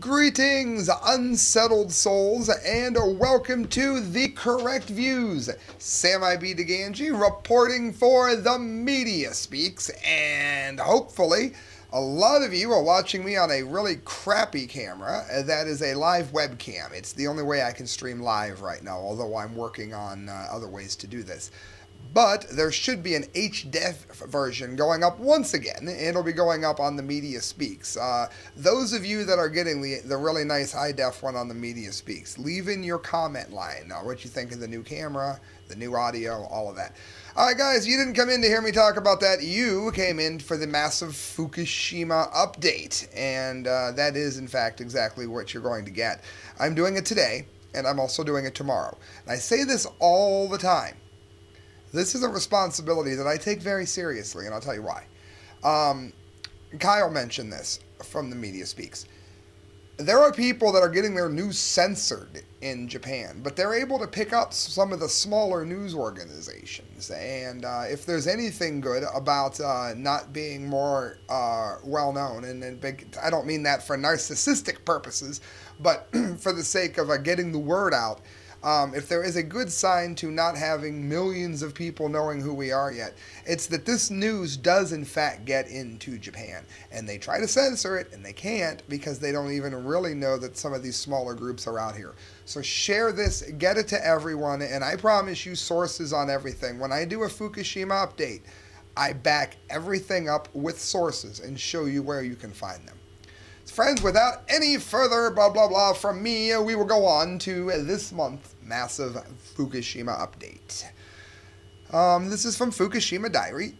Greetings, unsettled souls, and welcome to The Correct Views. Sam I.B. Di Gangi reporting for The Media Speaks, and hopefully, a lot of you are watching me on a really crappy camera. That is a live webcam. It's the only way I can stream live right now, although I'm working on uh, other ways to do this but there should be an HDF version going up once again. It'll be going up on the Media Speaks. Uh, those of you that are getting the, the really nice high def one on the Media Speaks, leave in your comment line uh, what you think of the new camera, the new audio, all of that. All right, guys, you didn't come in to hear me talk about that. You came in for the massive Fukushima update, and uh, that is, in fact, exactly what you're going to get. I'm doing it today, and I'm also doing it tomorrow. And I say this all the time this is a responsibility that I take very seriously, and I'll tell you why. Um, Kyle mentioned this from the Media Speaks. There are people that are getting their news censored in Japan, but they're able to pick up some of the smaller news organizations. And uh, if there's anything good about uh, not being more uh, well known, and, and big, I don't mean that for narcissistic purposes, but for the sake of uh, getting the word out, um, if there is a good sign to not having millions of people knowing who we are yet, it's that this news does in fact get into Japan. And they try to censor it, and they can't because they don't even really know that some of these smaller groups are out here. So share this, get it to everyone, and I promise you sources on everything. When I do a Fukushima update, I back everything up with sources and show you where you can find them. Friends, without any further blah blah blah from me, we will go on to this month's massive Fukushima update. Um, this is from Fukushima Diary.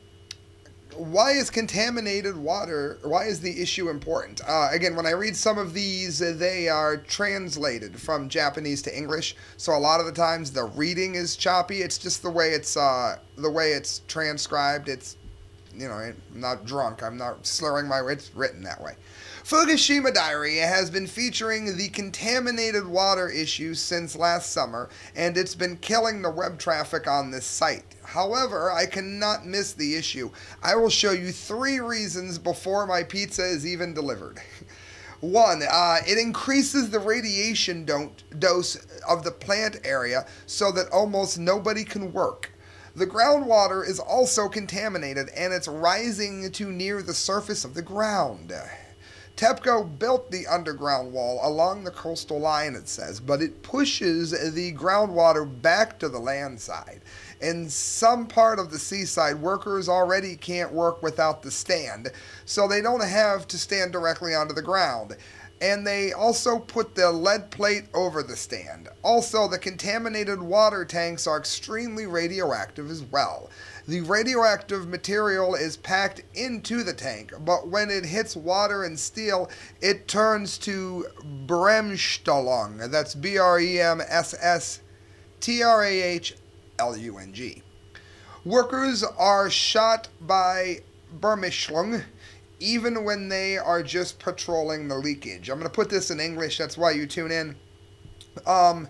Why is contaminated water? Why is the issue important? Uh, again, when I read some of these, they are translated from Japanese to English, so a lot of the times the reading is choppy. It's just the way it's uh, the way it's transcribed. It's you know, I'm not drunk. I'm not slurring my words. It's written that way. Fukushima Diary has been featuring the contaminated water issue since last summer, and it's been killing the web traffic on this site. However, I cannot miss the issue. I will show you three reasons before my pizza is even delivered. One, uh, it increases the radiation dose of the plant area so that almost nobody can work. The groundwater is also contaminated and it's rising to near the surface of the ground. TEPCO built the underground wall along the coastal line, it says, but it pushes the groundwater back to the land side. In some part of the seaside, workers already can't work without the stand, so they don't have to stand directly onto the ground and they also put the lead plate over the stand. Also, the contaminated water tanks are extremely radioactive as well. The radioactive material is packed into the tank, but when it hits water and steel, it turns to Bremsstrahlung. That's B R E M S S T R A H L U N G. Workers are shot by Bremsstrahlung even when they are just patrolling the leakage. I'm going to put this in English, that's why you tune in. Um,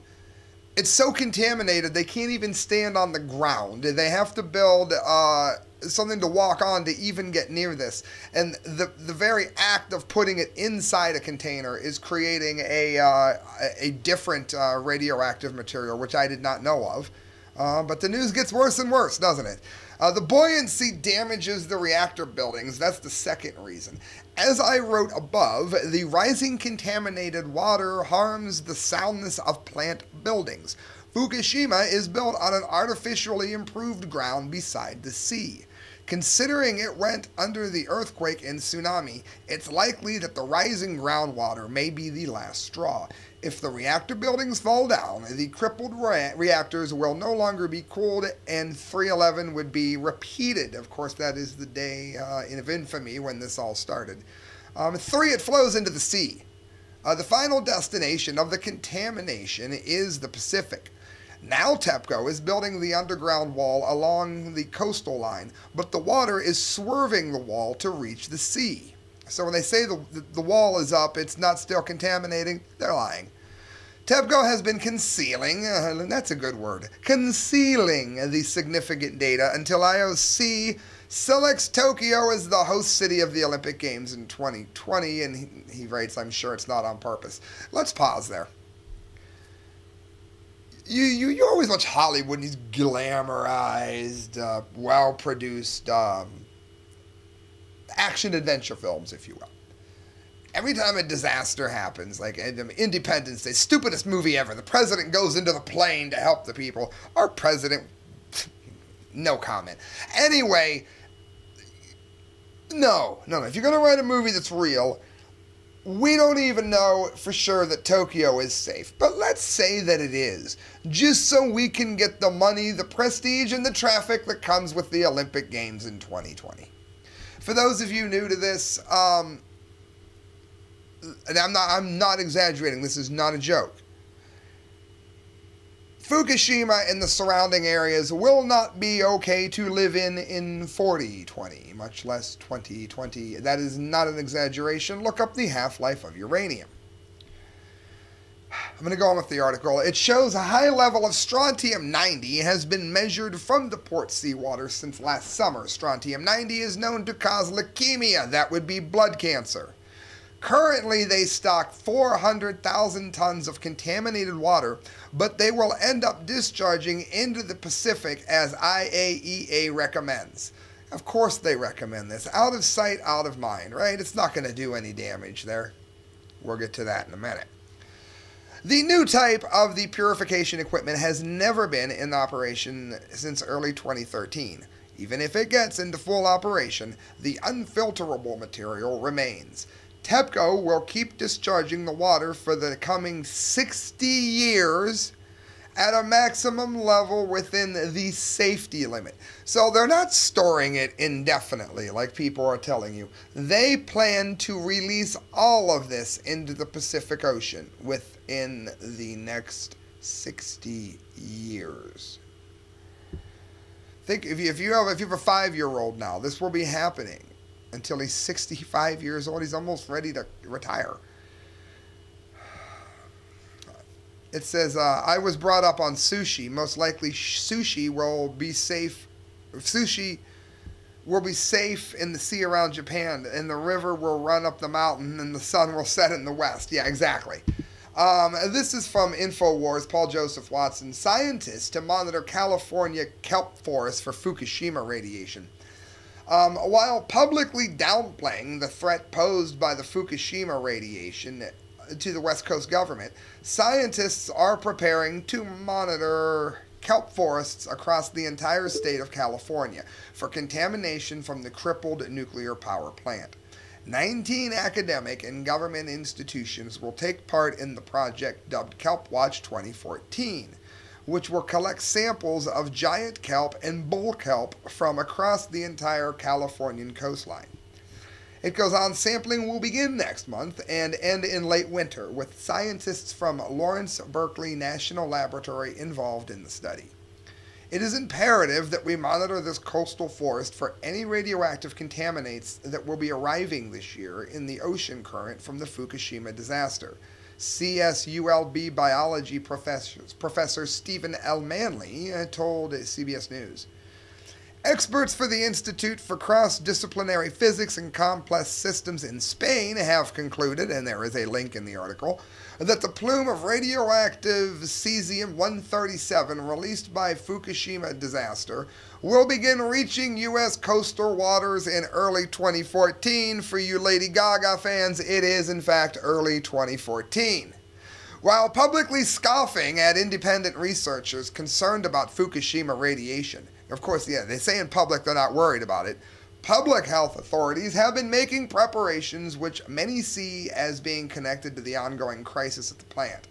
it's so contaminated they can't even stand on the ground. They have to build uh, something to walk on to even get near this. And the the very act of putting it inside a container is creating a uh, a different uh, radioactive material, which I did not know of. Uh, but the news gets worse and worse, doesn't it? Uh, the buoyancy damages the reactor buildings. That's the second reason. As I wrote above, the rising contaminated water harms the soundness of plant buildings. Fukushima is built on an artificially improved ground beside the sea. Considering it went under the earthquake and tsunami, it's likely that the rising groundwater may be the last straw. If the reactor buildings fall down, the crippled re- reactors will no longer be cooled and 311 would be repeated. Of course, that is the day uh, of infamy when this all started. Um, three, it flows into the sea. Uh, the final destination of the contamination is the Pacific. Now TEPCO is building the underground wall along the coastal line, but the water is swerving the wall to reach the sea. So when they say the, the, the wall is up, it's not still contaminating, they're lying. TEPCO has been concealing, uh, that's a good word, concealing the significant data until IOC selects Tokyo as the host city of the Olympic Games in 2020, and he, he writes, I'm sure it's not on purpose. Let's pause there. You, you, you always watch Hollywood, and these glamorized, uh, well produced um, action adventure films, if you will every time a disaster happens, like Independence Day, stupidest movie ever, the president goes into the plane to help the people. Our president, no comment. Anyway, no, no, no. If you're going to write a movie that's real, we don't even know for sure that Tokyo is safe, but let's say that it is, just so we can get the money, the prestige, and the traffic that comes with the Olympic Games in 2020. For those of you new to this, um, and I'm not I'm not exaggerating. This is not a joke. Fukushima and the surrounding areas will not be okay to live in in 4020, much less 2020. That is not an exaggeration. Look up the half-life of uranium. I'm going to go on with the article. It shows a high level of strontium 90 has been measured from the port seawater since last summer. Strontium 90 is known to cause leukemia, that would be blood cancer. Currently, they stock 400,000 tons of contaminated water, but they will end up discharging into the Pacific as IAEA recommends. Of course, they recommend this. Out of sight, out of mind, right? It's not going to do any damage there. We'll get to that in a minute. The new type of the purification equipment has never been in operation since early 2013. Even if it gets into full operation, the unfilterable material remains. TEPCO will keep discharging the water for the coming 60 years at a maximum level within the safety limit. So they're not storing it indefinitely like people are telling you. They plan to release all of this into the Pacific Ocean within the next 60 years. Think if you, if you have if you have a 5-year-old now, this will be happening until he's 65 years old. He's almost ready to retire. It says, uh, I was brought up on sushi. Most likely, sushi will be safe. Sushi will be safe in the sea around Japan, and the river will run up the mountain, and the sun will set in the west. Yeah, exactly. Um, this is from InfoWars, Paul Joseph Watson. Scientists to monitor California kelp forests for Fukushima radiation. Um, while publicly downplaying the threat posed by the Fukushima radiation to the West Coast government, scientists are preparing to monitor kelp forests across the entire state of California for contamination from the crippled nuclear power plant. 19 academic and government institutions will take part in the project dubbed Kelp Watch 2014 which will collect samples of giant kelp and bull kelp from across the entire Californian coastline. It goes on, sampling will begin next month and end in late winter, with scientists from Lawrence Berkeley National Laboratory involved in the study. It is imperative that we monitor this coastal forest for any radioactive contaminants that will be arriving this year in the ocean current from the Fukushima disaster CSULB biology professor, professor Stephen L. Manley uh, told CBS News. Experts for the Institute for Cross Disciplinary Physics and Complex Systems in Spain have concluded, and there is a link in the article, that the plume of radioactive cesium 137 released by Fukushima disaster will begin reaching U.S. coastal waters in early 2014. For you Lady Gaga fans, it is in fact early 2014. While publicly scoffing at independent researchers concerned about Fukushima radiation, of course, yeah, they say in public they're not worried about it. Public health authorities have been making preparations which many see as being connected to the ongoing crisis at the plant.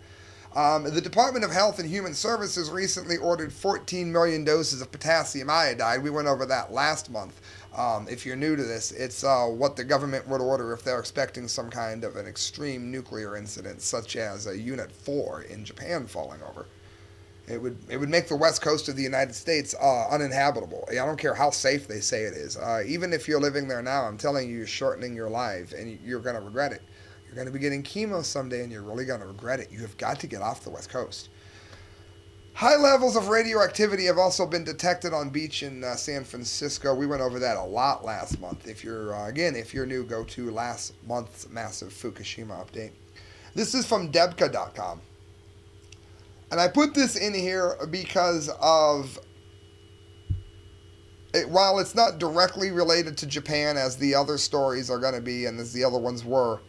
Um, the Department of Health and Human Services recently ordered 14 million doses of potassium iodide. We went over that last month. Um, if you're new to this, it's uh, what the government would order if they're expecting some kind of an extreme nuclear incident, such as a Unit 4 in Japan falling over. It would it would make the west coast of the United States uh, uninhabitable. I don't care how safe they say it is. Uh, even if you're living there now, I'm telling you, you're shortening your life, and you're going to regret it. You're going to be getting chemo someday and you're really going to regret it. You have got to get off the West Coast. High levels of radioactivity have also been detected on beach in uh, San Francisco. We went over that a lot last month. If you're uh, again, if you're new, go to last month's massive Fukushima update. This is from Debka.com, and I put this in here because of it, while it's not directly related to Japan as the other stories are going to be and as the other ones were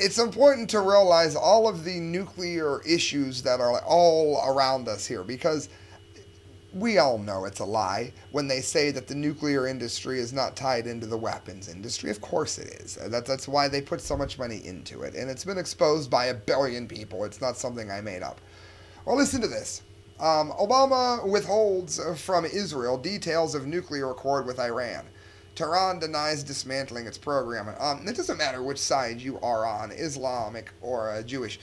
it's important to realize all of the nuclear issues that are all around us here because we all know it's a lie when they say that the nuclear industry is not tied into the weapons industry. Of course it is. Uh, that, that's why they put so much money into it. And it's been exposed by a billion people. It's not something I made up. Well, listen to this. Um, Obama withholds from Israel details of nuclear accord with Iran. Tehran denies dismantling its program. Um, it doesn't matter which side you are on, Islamic or uh, Jewish.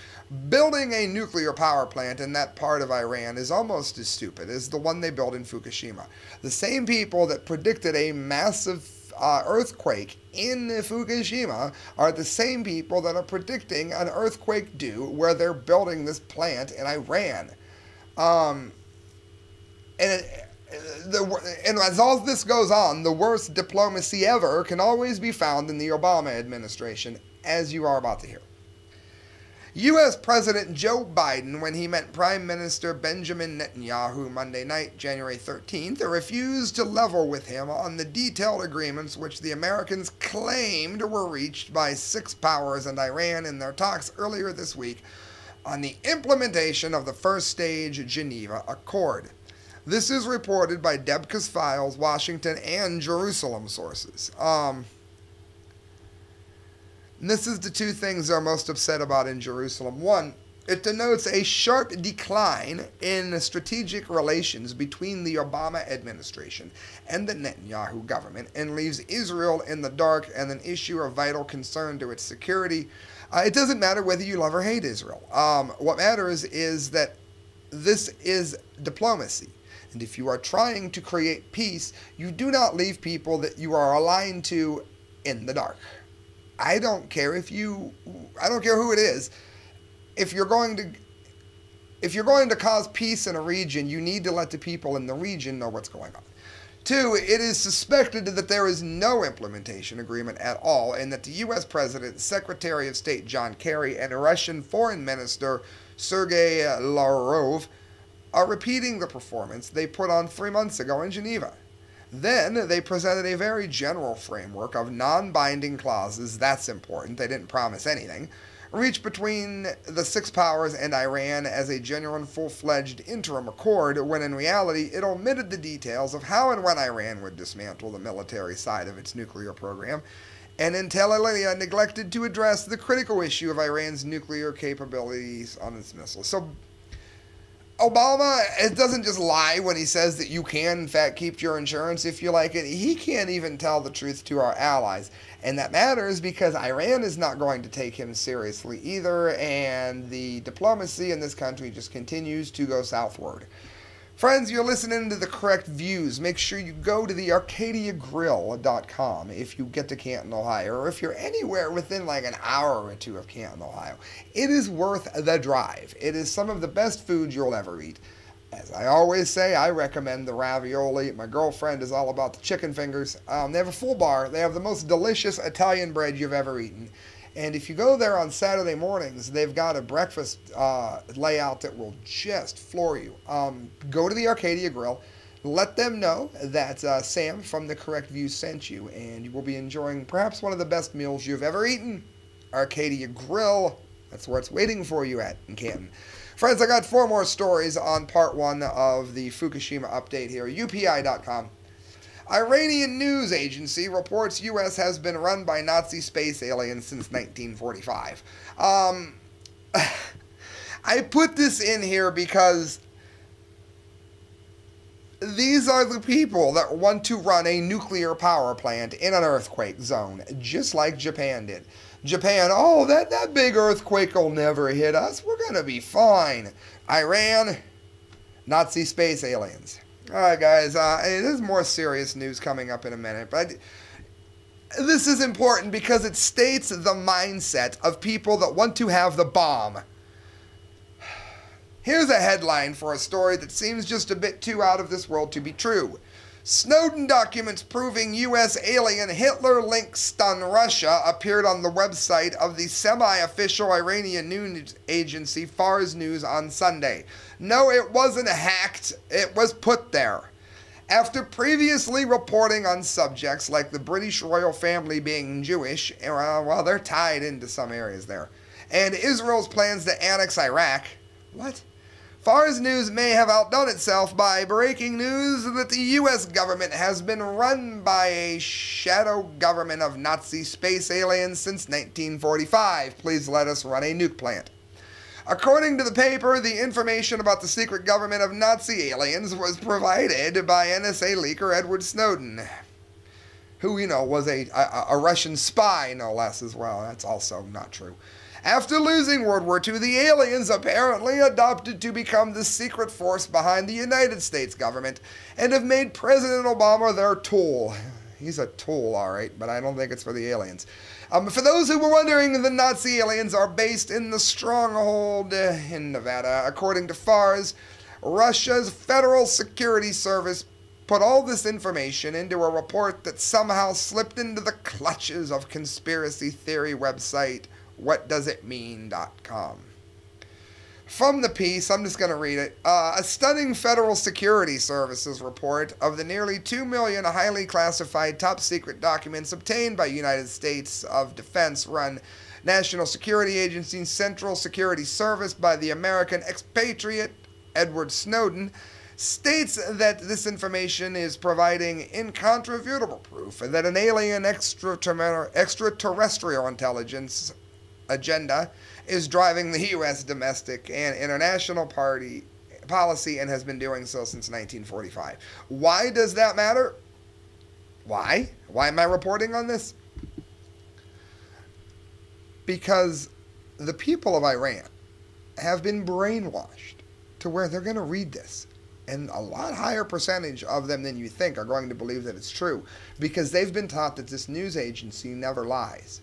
Building a nuclear power plant in that part of Iran is almost as stupid as the one they built in Fukushima. The same people that predicted a massive uh, earthquake in Fukushima are the same people that are predicting an earthquake due where they're building this plant in Iran. Um, and it, the, and as all this goes on, the worst diplomacy ever can always be found in the Obama administration, as you are about to hear. U.S. President Joe Biden, when he met Prime Minister Benjamin Netanyahu Monday night, January 13th, refused to level with him on the detailed agreements which the Americans claimed were reached by six powers and Iran in their talks earlier this week on the implementation of the first stage Geneva Accord. This is reported by Debka's Files, Washington, and Jerusalem sources. Um, this is the two things they're most upset about in Jerusalem. One, it denotes a sharp decline in strategic relations between the Obama administration and the Netanyahu government and leaves Israel in the dark and an issue of vital concern to its security. Uh, it doesn't matter whether you love or hate Israel. Um, what matters is that this is diplomacy. And if you are trying to create peace, you do not leave people that you are aligned to in the dark. I don't care if you I don't care who it is. If you're going to if you're going to cause peace in a region, you need to let the people in the region know what's going on. Two, it is suspected that there is no implementation agreement at all, and that the U.S. President, Secretary of State John Kerry, and Russian Foreign Minister Sergei Lavrov are repeating the performance they put on three months ago in Geneva. Then they presented a very general framework of non binding clauses, that's important, they didn't promise anything, reached between the six powers and Iran as a genuine full fledged interim accord, when in reality it omitted the details of how and when Iran would dismantle the military side of its nuclear program, and entirely neglected to address the critical issue of Iran's nuclear capabilities on its missiles. So Obama it doesn't just lie when he says that you can in fact keep your insurance if you like it. He can't even tell the truth to our allies. And that matters because Iran is not going to take him seriously either and the diplomacy in this country just continues to go southward. Friends, you're listening to the correct views. Make sure you go to the ArcadiaGrill.com if you get to Canton, Ohio, or if you're anywhere within like an hour or two of Canton, Ohio. It is worth the drive. It is some of the best food you'll ever eat. As I always say, I recommend the ravioli. My girlfriend is all about the chicken fingers. Um, they have a full bar. They have the most delicious Italian bread you've ever eaten. And if you go there on Saturday mornings, they've got a breakfast uh, layout that will just floor you. Um, go to the Arcadia Grill. Let them know that uh, Sam from the Correct View sent you, and you will be enjoying perhaps one of the best meals you've ever eaten. Arcadia Grill. That's where it's waiting for you at in Canton. Friends, I got four more stories on part one of the Fukushima update here. UPI.com. Iranian news agency reports U.S. has been run by Nazi space aliens since 1945. Um, I put this in here because these are the people that want to run a nuclear power plant in an earthquake zone, just like Japan did. Japan, oh, that, that big earthquake will never hit us. We're going to be fine. Iran, Nazi space aliens. All right, guys. Uh, there's more serious news coming up in a minute, but this is important because it states the mindset of people that want to have the bomb. Here's a headline for a story that seems just a bit too out of this world to be true. Snowden documents proving U.S. alien Hitler links stun Russia appeared on the website of the semi official Iranian news agency Fars News on Sunday. No, it wasn't hacked, it was put there. After previously reporting on subjects like the British royal family being Jewish, uh, well, they're tied into some areas there, and Israel's plans to annex Iraq, what? Fars News may have outdone itself by breaking news that the US government has been run by a shadow government of Nazi space aliens since 1945. Please let us run a nuke plant. According to the paper, the information about the secret government of Nazi aliens was provided by NSA leaker Edward Snowden, who, you know, was a, a, a Russian spy, no less, as well. That's also not true. After losing World War II, the aliens apparently adopted to become the secret force behind the United States government and have made President Obama their tool. He's a tool, all right, but I don't think it's for the aliens. Um, for those who were wondering, the Nazi aliens are based in the stronghold in Nevada. According to FARS, Russia's Federal Security Service put all this information into a report that somehow slipped into the clutches of conspiracy theory website whatdoesitmean.com. From the piece, I'm just going to read it. Uh, a stunning Federal Security Services report of the nearly 2 million highly classified top secret documents obtained by United States of Defense run National Security Agency Central Security Service by the American expatriate Edward Snowden states that this information is providing incontrovertible proof that an alien extraterrestrial intelligence agenda is driving the U.S. domestic and international party policy and has been doing so since 1945. Why does that matter? Why? Why am I reporting on this? Because the people of Iran have been brainwashed to where they're going to read this. And a lot higher percentage of them than you think are going to believe that it's true because they've been taught that this news agency never lies.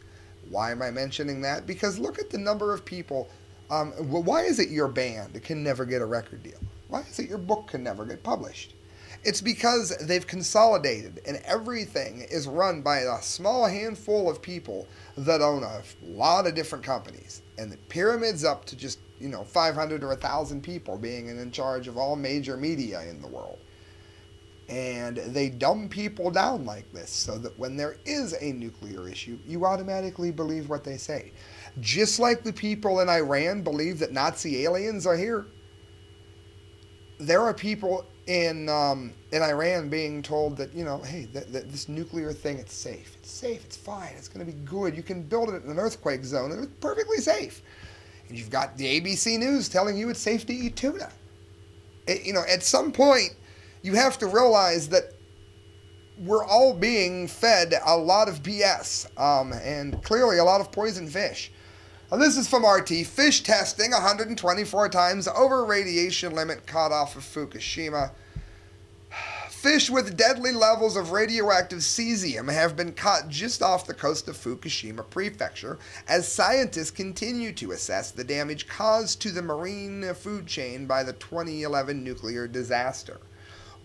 Why am I mentioning that? Because look at the number of people. Um, why is it your band can never get a record deal? Why is it your book can never get published? It's because they've consolidated and everything is run by a small handful of people that own a lot of different companies. And the pyramid's up to just, you know, 500 or 1,000 people being in charge of all major media in the world. And they dumb people down like this so that when there is a nuclear issue, you automatically believe what they say. Just like the people in Iran believe that Nazi aliens are here. There are people in um, in Iran being told that you know, hey, that, that this nuclear thing, it's safe. It's safe. It's fine. It's going to be good. You can build it in an earthquake zone, and it's perfectly safe. And you've got the ABC News telling you it's safe to eat tuna. It, you know, at some point, you have to realize that we're all being fed a lot of BS um, and clearly a lot of poison fish. Now, this is from RT. Fish testing 124 times over radiation limit caught off of Fukushima. Fish with deadly levels of radioactive cesium have been caught just off the coast of Fukushima Prefecture as scientists continue to assess the damage caused to the marine food chain by the 2011 nuclear disaster.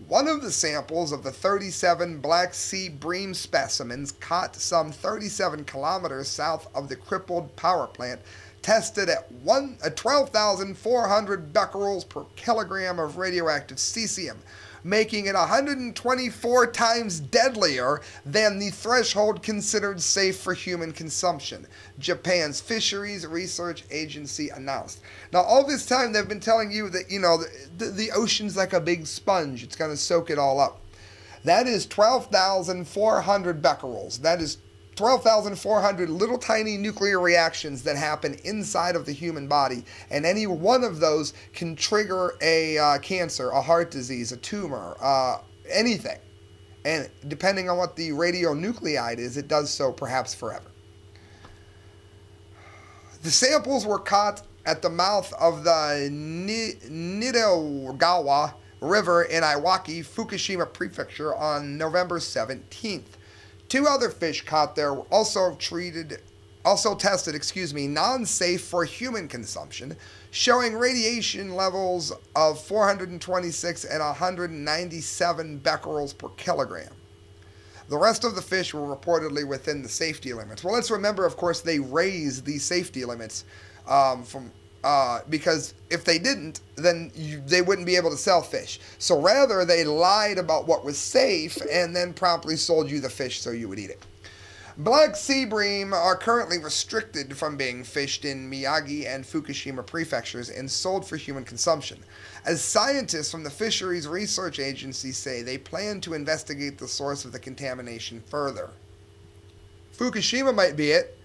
One of the samples of the 37 Black Sea bream specimens caught some 37 kilometers south of the crippled power plant tested at, one, at 12,400 becquerels per kilogram of radioactive cesium, making it 124 times deadlier than the threshold considered safe for human consumption, Japan's Fisheries Research Agency announced. Now, all this time, they've been telling you that, you know, the, the, the ocean's like a big sponge, it's going to soak it all up. That is 12,400 becquerels. That is 12,400 little tiny nuclear reactions that happen inside of the human body, and any one of those can trigger a uh, cancer, a heart disease, a tumor, uh, anything. And depending on what the radionuclide is, it does so perhaps forever. The samples were caught at the mouth of the Nidogawa River in Iwaki, Fukushima Prefecture on November 17th. Two other fish caught there were also treated also tested, excuse me, non-safe for human consumption, showing radiation levels of 426 and 197 becquerels per kilogram. The rest of the fish were reportedly within the safety limits. Well, let's remember, of course, they raised the safety limits um, from uh, because if they didn't, then you, they wouldn't be able to sell fish. So rather, they lied about what was safe and then promptly sold you the fish so you would eat it. Black sea bream are currently restricted from being fished in Miyagi and Fukushima prefectures and sold for human consumption. As scientists from the Fisheries Research Agency say, they plan to investigate the source of the contamination further. Fukushima might be it.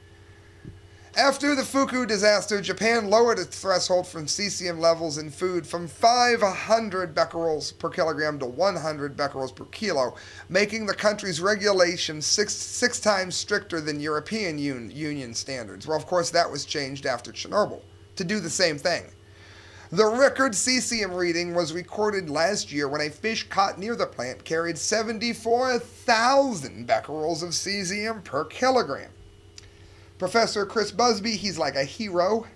After the Fuku disaster, Japan lowered its threshold from cesium levels in food from 500 becquerels per kilogram to 100 becquerels per kilo, making the country's regulations six, six times stricter than European un, Union standards. Well, of course, that was changed after Chernobyl to do the same thing. The record cesium reading was recorded last year when a fish caught near the plant carried 74,000 becquerels of cesium per kilogram. Professor Chris Busby, he's like a hero.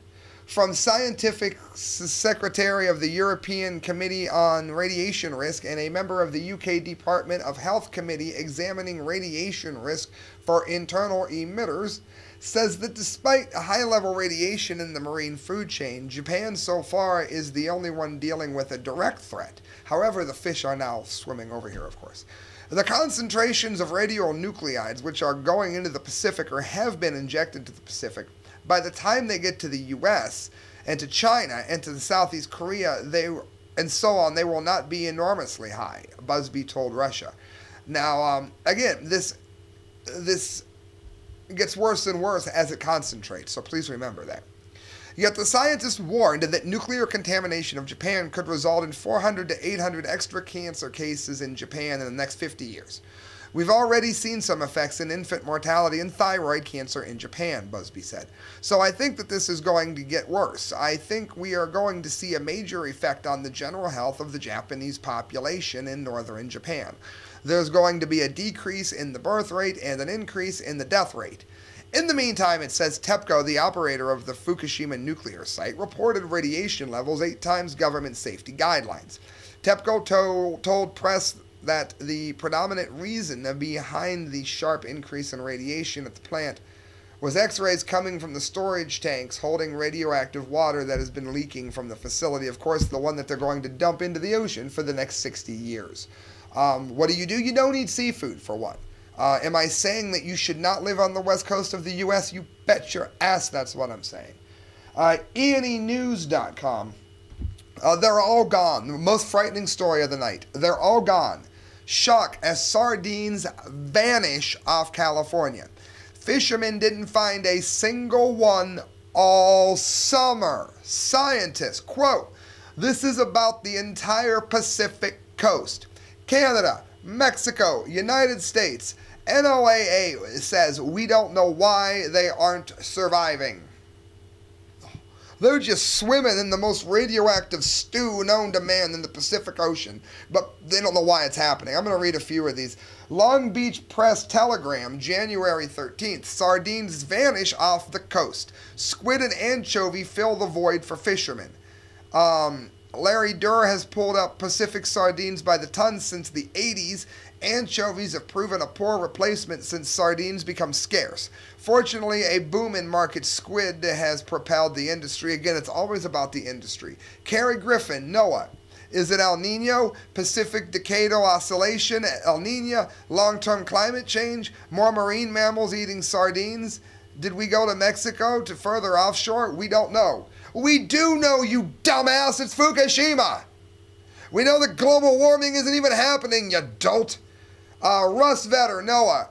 From Scientific Secretary of the European Committee on Radiation Risk and a member of the UK Department of Health Committee examining radiation risk for internal emitters, says that despite high level radiation in the marine food chain, Japan so far is the only one dealing with a direct threat. However, the fish are now swimming over here, of course. The concentrations of radionuclides, which are going into the Pacific or have been injected to the Pacific, by the time they get to the U.S. and to China and to the Southeast Korea, they and so on, they will not be enormously high. Busby told Russia. Now, um, again, this this gets worse and worse as it concentrates. So please remember that. Yet the scientists warned that nuclear contamination of Japan could result in 400 to 800 extra cancer cases in Japan in the next 50 years. We've already seen some effects in infant mortality and thyroid cancer in Japan, Busby said. So I think that this is going to get worse. I think we are going to see a major effect on the general health of the Japanese population in northern Japan. There's going to be a decrease in the birth rate and an increase in the death rate. In the meantime, it says TEPCO, the operator of the Fukushima nuclear site, reported radiation levels eight times government safety guidelines. TEPCO told, told press that the predominant reason behind the sharp increase in radiation at the plant was X rays coming from the storage tanks holding radioactive water that has been leaking from the facility. Of course, the one that they're going to dump into the ocean for the next 60 years. Um, what do you do? You don't eat seafood, for one. Uh, am I saying that you should not live on the west coast of the U.S.? You bet your ass that's what I'm saying. Uh, ENEnews.com. Uh, they're all gone. The most frightening story of the night. They're all gone. Shock as sardines vanish off California. Fishermen didn't find a single one all summer. Scientists, quote, this is about the entire Pacific coast. Canada, Mexico, United States, NOAA says we don't know why they aren't surviving. They're just swimming in the most radioactive stew known to man in the Pacific Ocean, but they don't know why it's happening. I'm going to read a few of these. Long Beach Press Telegram, January 13th. Sardines vanish off the coast. Squid and anchovy fill the void for fishermen. Um, Larry Durr has pulled up Pacific sardines by the ton since the 80s. Anchovies have proven a poor replacement since sardines become scarce. Fortunately, a boom in market squid has propelled the industry. Again, it's always about the industry. Carrie Griffin, NOAA. Is it El Nino, Pacific Decadal Oscillation, El Nino, long term climate change, more marine mammals eating sardines? Did we go to Mexico to further offshore? We don't know. We do know, you dumbass, it's Fukushima. We know that global warming isn't even happening, you dolt. Uh, Russ Vetter, NOAA.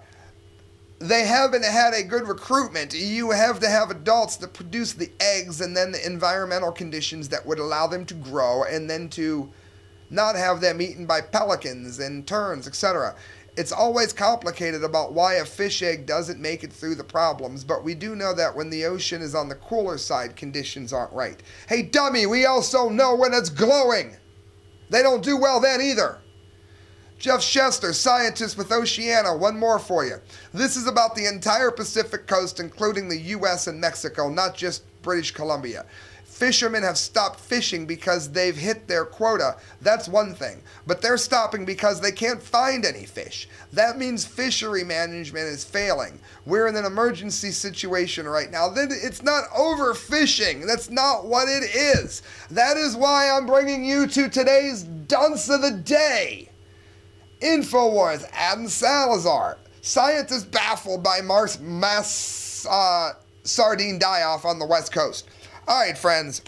They haven't had a good recruitment. You have to have adults that produce the eggs and then the environmental conditions that would allow them to grow and then to not have them eaten by pelicans and terns, etc. It's always complicated about why a fish egg doesn't make it through the problems, but we do know that when the ocean is on the cooler side, conditions aren't right. Hey, dummy, we also know when it's glowing. They don't do well then either. Geoff Shester, scientist with Oceana, one more for you. This is about the entire Pacific coast, including the U.S. and Mexico, not just British Columbia. Fishermen have stopped fishing because they've hit their quota. That's one thing. But they're stopping because they can't find any fish. That means fishery management is failing. We're in an emergency situation right now. Then it's not overfishing. That's not what it is. That is why I'm bringing you to today's dunce of the day. InfoWars, Adan Salazar. Scientists baffled by Mars mass uh, sardine die off on the West Coast. All right, friends.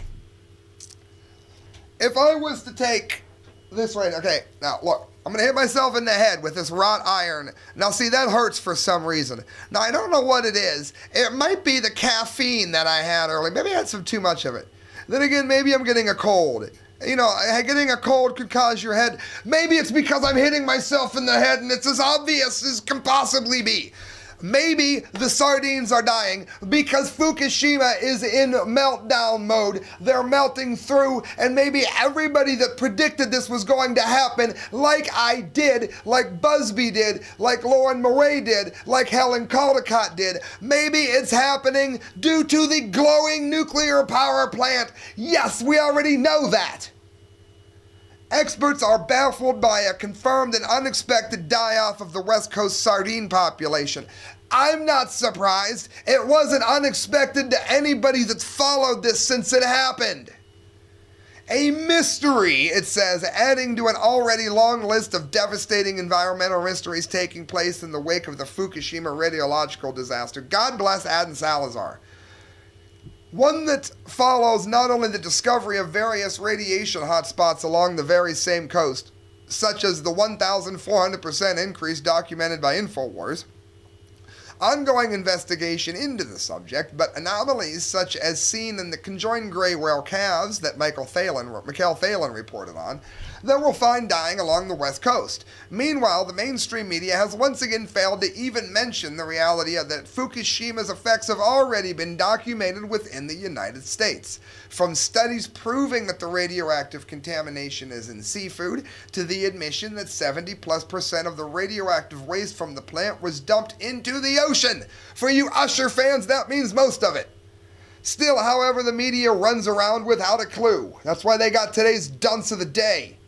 If I was to take this right, okay, now look, I'm gonna hit myself in the head with this wrought iron. Now, see, that hurts for some reason. Now, I don't know what it is. It might be the caffeine that I had earlier. Maybe I had some too much of it. Then again, maybe I'm getting a cold. You know, getting a cold could cause your head. Maybe it's because I'm hitting myself in the head and it's as obvious as can possibly be. Maybe the sardines are dying because Fukushima is in meltdown mode. They're melting through, and maybe everybody that predicted this was going to happen, like I did, like Busby did, like Leuren Moret did, like Helen Caldicott did, maybe it's happening due to the glowing nuclear power plant. Yes, we already know that. Experts are baffled by a confirmed and unexpected die off of the West Coast sardine population. I'm not surprised. It wasn't unexpected to anybody that's followed this since it happened. A mystery, it says, adding to an already long list of devastating environmental mysteries taking place in the wake of the Fukushima radiological disaster. God bless Adan Salazar. One that follows not only the discovery of various radiation hotspots along the very same coast, such as the 1,400% increase documented by InfoWars, ongoing investigation into the subject, but anomalies such as seen in the conjoined gray whale calves that Mikael Thalen, Mikael Thalen reported on, that we'll find dying along the west coast. Meanwhile, the mainstream media has once again failed to even mention the reality that Fukushima's effects have already been documented within the United States. From studies proving that the radioactive contamination is in seafood, to the admission that 70 plus percent of the radioactive waste from the plant was dumped into the ocean. For you Usher fans, that means most of it. Still, however, the media runs around without a clue. That's why they got today's dunce of the day.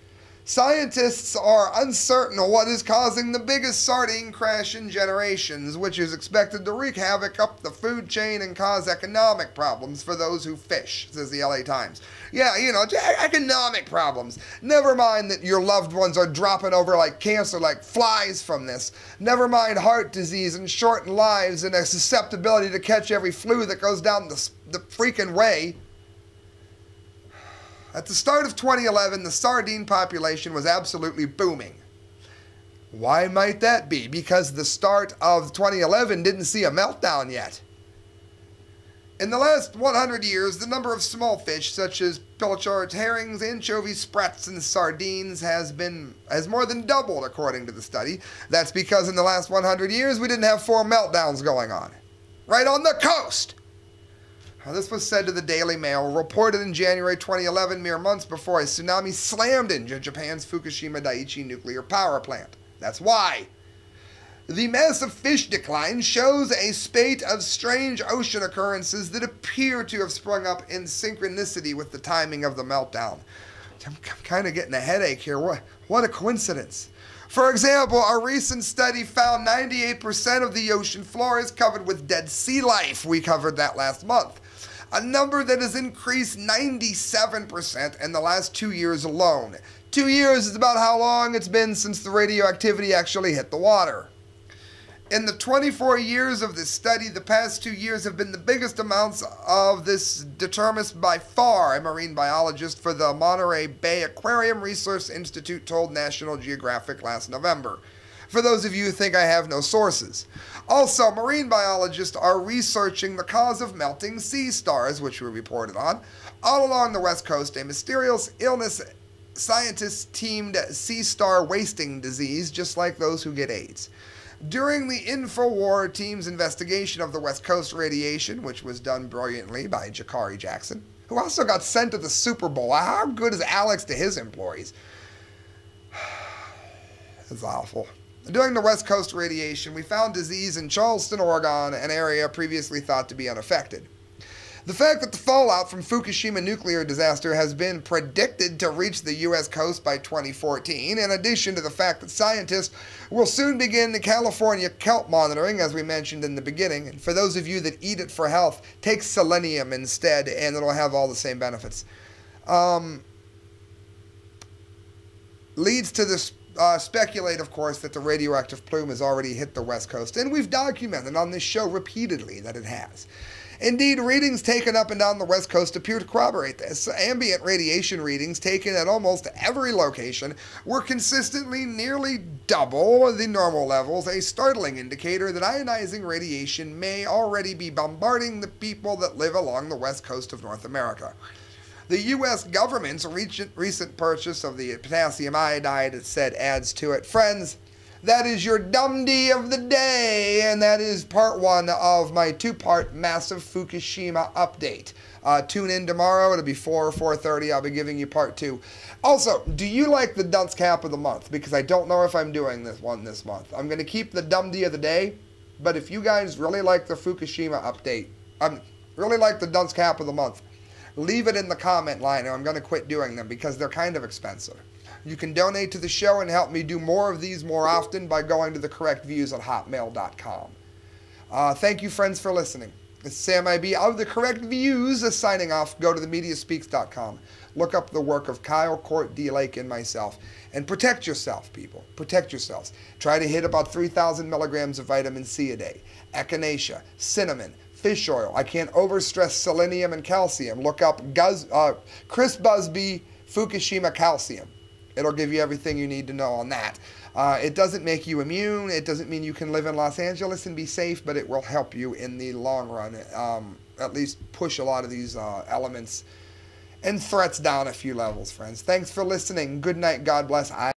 Scientists are uncertain of what is causing the biggest sardine crash in generations, which is expected to wreak havoc up the food chain and cause economic problems for those who fish, says the LA Times. Yeah, you know, economic problems. Never mind that your loved ones are dropping over like cancer, like flies from this. Never mind heart disease and shortened lives and a susceptibility to catch every flu that goes down the, the freaking way. At the start of 2011, the sardine population was absolutely booming. Why might that be? Because the start of 2011 didn't see a meltdown yet. In the last 100 years, the number of small fish such as pilchards, herrings, anchovies, sprats, and sardines has been has more than doubled according to the study. That's because in the last 100 years we didn't have four meltdowns going on. Right on the coast. This was said to the Daily Mail, reported in January 2011, mere months before a tsunami slammed into Japan's Fukushima Daiichi nuclear power plant. That's why. The massive fish decline shows a spate of strange ocean occurrences that appear to have sprung up in synchronicity with the timing of the meltdown. I'm, I'm kind of getting a headache here. What, what a coincidence. For example, a recent study found 98% of the ocean floor is covered with dead sea life. We covered that last month a number that has increased 97% in the last two years alone. Two years is about how long it's been since the radioactivity actually hit the water. In the 24 years of this study, the past two years have been the biggest amounts of this determined by far, a marine biologist for the Monterey Bay Aquarium Research Institute told National Geographic last November for those of you who think I have no sources. Also, marine biologists are researching the cause of melting sea stars, which we reported on. All along the west coast, a mysterious illness scientists teamed sea star wasting disease, just like those who get AIDS. During the InfoWar team's investigation of the West Coast radiation, which was done brilliantly by Jakari Jackson, who also got sent to the Super Bowl. How good is Alex to his employees? That's awful. During the West Coast radiation, we found disease in Charleston, Oregon, an area previously thought to be unaffected. The fact that the fallout from Fukushima nuclear disaster has been predicted to reach the U.S. coast by 2014, in addition to the fact that scientists will soon begin the California kelp monitoring, as we mentioned in the beginning. And for those of you that eat it for health, take selenium instead, and it'll have all the same benefits. Um, leads to this uh, speculate, of course, that the radioactive plume has already hit the West Coast, and we've documented on this show repeatedly that it has. Indeed, readings taken up and down the West Coast appear to corroborate this. Ambient radiation readings taken at almost every location were consistently nearly double the normal levels, a startling indicator that ionizing radiation may already be bombarding the people that live along the west coast of North America. The U.S. government's recent purchase of the potassium iodide, it said, adds to it. Friends, that is your D of the day, and that is part one of my two-part massive Fukushima update. Uh, tune in tomorrow. It'll be 4 or 4.30. I'll be giving you part two. Also, do you like the dunce cap of the month? Because I don't know if I'm doing this one this month. I'm going to keep the dumb of the day, but if you guys really like the Fukushima update, I'm um, really like the dunce cap of the month, leave it in the comment line or I'm going to quit doing them because they're kind of expensive. You can donate to the show and help me do more of these more often by going to the correct views at hotmail.com. Uh, thank you, friends, for listening. It's Sam I Be of the correct views is signing off. Go to themediaspeaks.com. Look up the work of Kyle Court D. Lake and myself. And protect yourself, people. Protect yourselves. Try to hit about 3,000 milligrams of vitamin C a day. Echinacea, cinnamon, fish oil. I can't overstress selenium and calcium. Look up Guz, uh, Chris Busby Fukushima calcium. It'll give you everything you need to know on that. Uh, it doesn't make you immune. It doesn't mean you can live in Los Angeles and be safe, but it will help you in the long run. Um, at least push a lot of these uh, elements and threats down a few levels, friends. Thanks for listening. Good night. God bless. I